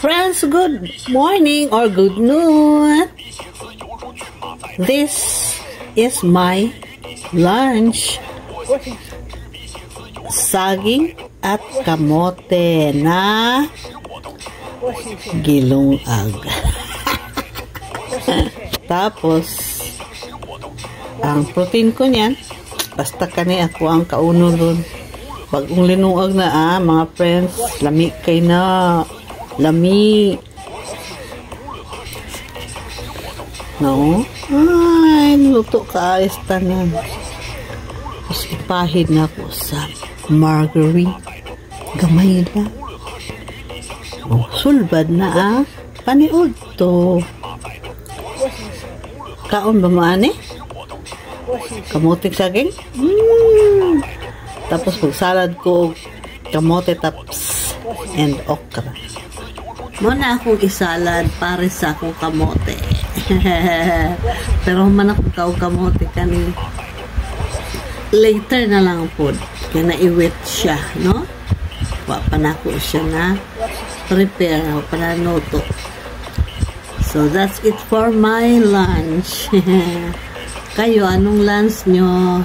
Friends, good morning or good noon. This is my lunch. Saging at kamote na gilungag. Tapos, ang protein ko niyan, basta kani ako ang kauno ron. Pag linuag na ah, mga friends, lami kay na. Lami. No? Ay, luto ka ayos tanan. Tapos ipahid na ako sa margarine. Gamay na. Oh, sulbad na ah. Paniod to. Kaon ba maani? Kamuting saging? Mm. Tapos magsalad ko kamote taps and okra. Muna akong isalad para sa akong kamote. Pero man ako kaw kamote kani later na lang po. Kaya na-iwit siya, no? Papanako siya na prepare ako para noto. So, that's it for my lunch. Kayo, anong lunch nyo?